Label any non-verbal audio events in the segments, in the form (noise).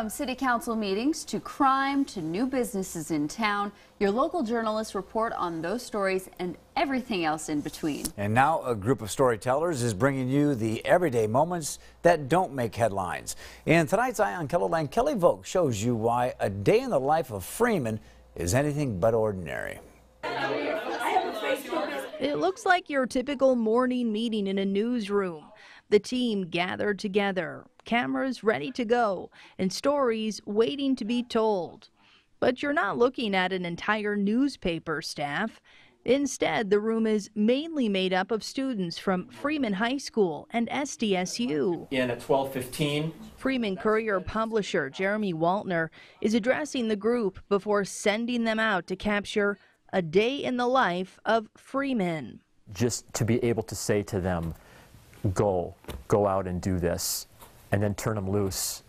From city council meetings to crime to new businesses in town, your local journalists report on those stories and everything else in between. And now a group of storytellers is bringing you the everyday moments that don't make headlines. In tonight's Eye on KELOLAND, Kelly Volk shows you why a day in the life of Freeman is anything but ordinary. It looks like your typical morning meeting in a newsroom. The team gathered together, cameras ready to go, and stories waiting to be told. But you're not looking at an entire newspaper staff. Instead, the room is mainly made up of students from Freeman High School and SDSU. In at 12:15, Freeman Courier publisher Jeremy Waltner is addressing the group before sending them out to capture a day in the life of Freeman. Just to be able to say to them, go, go out and do this, and then turn them loose.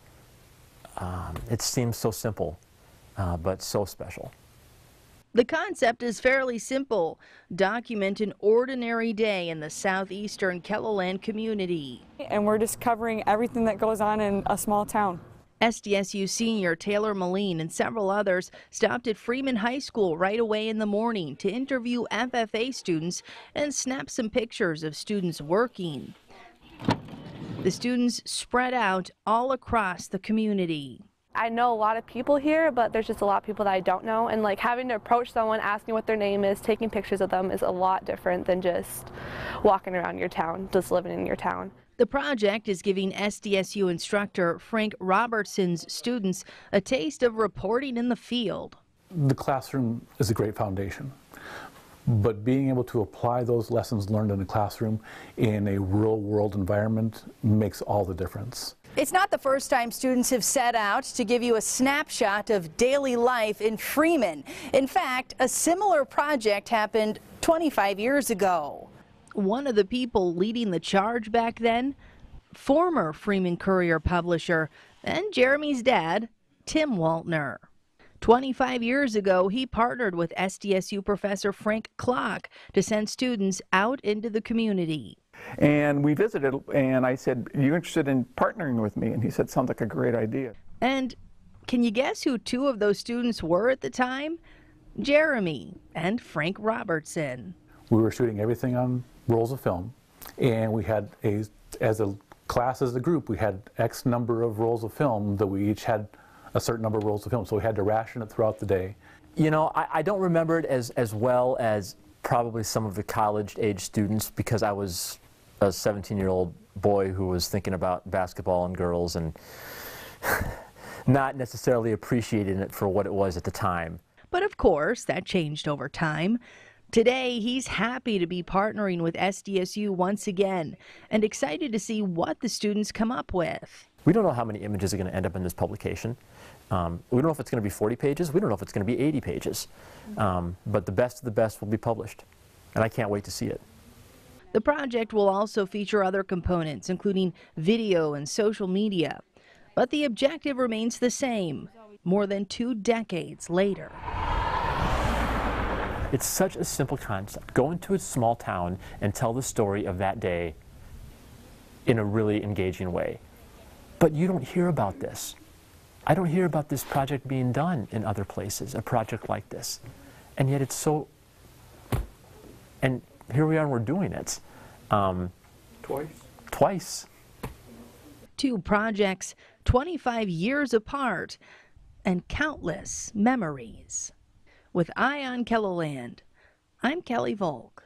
Um, it seems so simple, uh, but so special. The concept is fairly simple. Document an ordinary day in the southeastern KELOLAND community. And we're just covering everything that goes on in a small town. SDSU senior Taylor Moline and several others stopped at Freeman High School right away in the morning to interview FFA students and snap some pictures of students working. The students spread out all across the community. I know a lot of people here, but there's just a lot of people that I don't know. And like having to approach someone, asking what their name is, taking pictures of them is a lot different than just walking around your town, just living in your town. The project is giving SDSU instructor Frank Robertson's students a taste of reporting in the field. The classroom is a great foundation, but being able to apply those lessons learned in the classroom in a real world environment makes all the difference. It's not the first time students have set out to give you a snapshot of daily life in Freeman. In fact, a similar project happened 25 years ago. One of the people leading the charge back then, former Freeman Courier publisher and Jeremy's dad, Tim Waltner. 25 years ago, he partnered with SDSU professor Frank Klock to send students out into the community. And we visited, and I said, You interested in partnering with me? And he said, Sounds like a great idea. And can you guess who two of those students were at the time? Jeremy and Frank Robertson. We were shooting everything on rolls of film, and we had a, as a class, as a group, we had X number of rolls of film that we each had a certain number of rolls of film, so we had to ration it throughout the day. You know, I, I don't remember it as, as well as probably some of the college age students because I was a 17 year old boy who was thinking about basketball and girls and (laughs) not necessarily appreciating it for what it was at the time. But of course, that changed over time. Today, he's happy to be partnering with SDSU once again and excited to see what the students come up with. We don't know how many images are going to end up in this publication. Um, we don't know if it's going to be 40 pages. We don't know if it's going to be 80 pages. Um, but the best of the best will be published. And I can't wait to see it. The project will also feature other components, including video and social media. But the objective remains the same more than two decades later. It's such a simple concept. Go into a small town and tell the story of that day in a really engaging way. But you don't hear about this. I don't hear about this project being done in other places, a project like this. And yet it's so, and here we are and we're doing it. Um, twice? Twice. Two projects, 25 years apart, and countless memories. With Eye on KELOLAND, I'm Kelly Volk.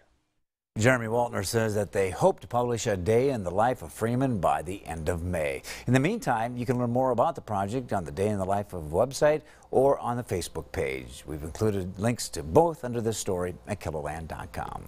Jeremy Waltner says that they hope to publish a day in the life of Freeman by the end of May. In the meantime, you can learn more about the project on the Day in the Life of website or on the Facebook page. We've included links to both under this story at KELOLAND.com.